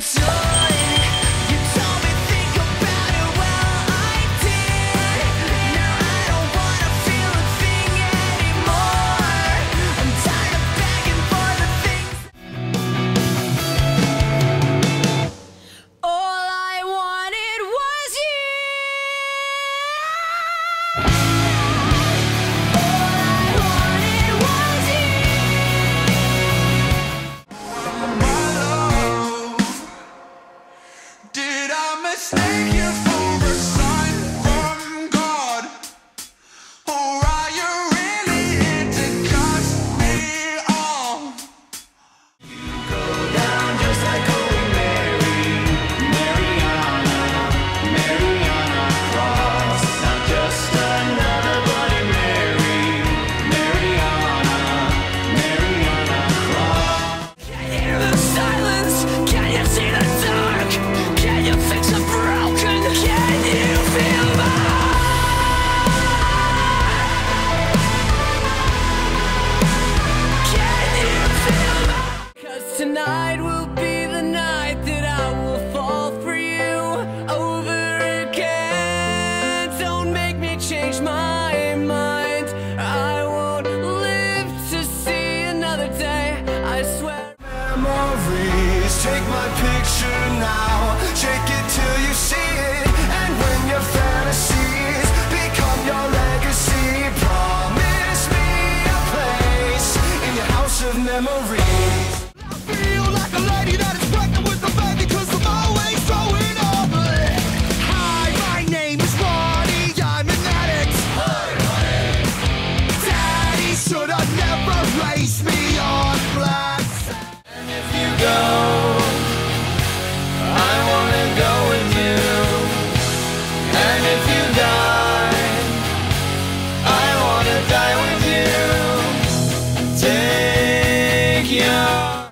So. Take my picture now. Shake it till you see it. And when your fantasies Become your legacy Promise me a place In your house of memories. Yeah.